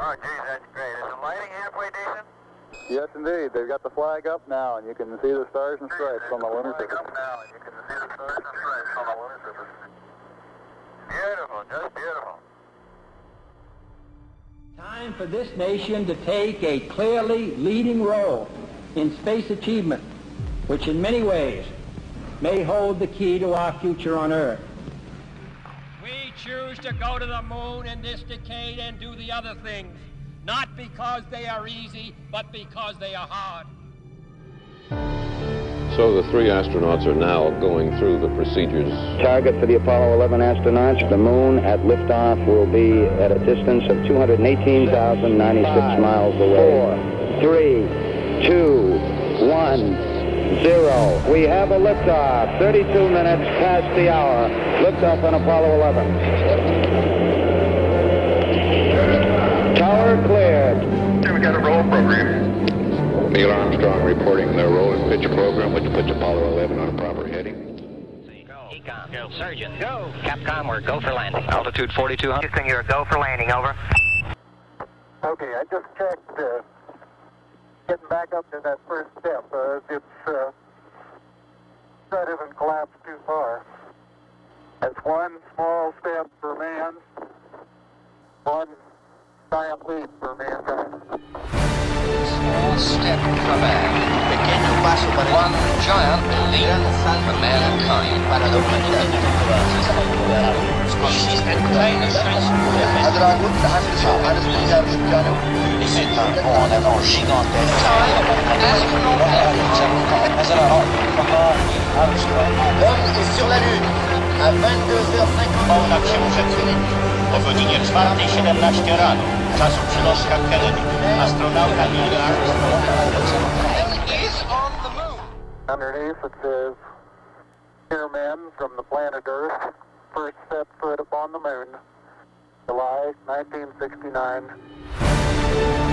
Oh, geez, that's great. Is the lighting halfway decent? Yes, indeed. They've got the flag up now, and you can see the stars and stripes on the lunar Flag surface. up now, and you can see the stars and stripes on the lunar surface. Beautiful, just beautiful. Time for this nation to take a clearly leading role in space achievement, which in many ways may hold the key to our future on Earth. We choose to go to the moon in this decade and do the other things, not because they are easy, but because they are hard. So the three astronauts are now going through the procedures. Target for the Apollo 11 astronauts, the moon at liftoff will be at a distance of 218,096 miles away. Four, three, two, one, zero. We have a liftoff. 32 minutes past the hour. Liftoff on Apollo 11. Tower cleared. We got a roll program. Neil Armstrong reporting the roll and pitch program, which puts Apollo 11 on a proper heading. Go. EECOM. Go. Surgeon. Go. Capcom, we're go for landing. Altitude 4200. Houston, you're a go for landing. Over. Okay, I just checked. Uh, getting back up to that first step. Uh, it's uh, that isn't collapsed too far. That's one small step for man, one giant leap for mankind. Small step for man. Pequeño paso para One giant leap for mankind es ist Underneath it says, Here men from the planet Earth first set foot upon the moon, July 1969.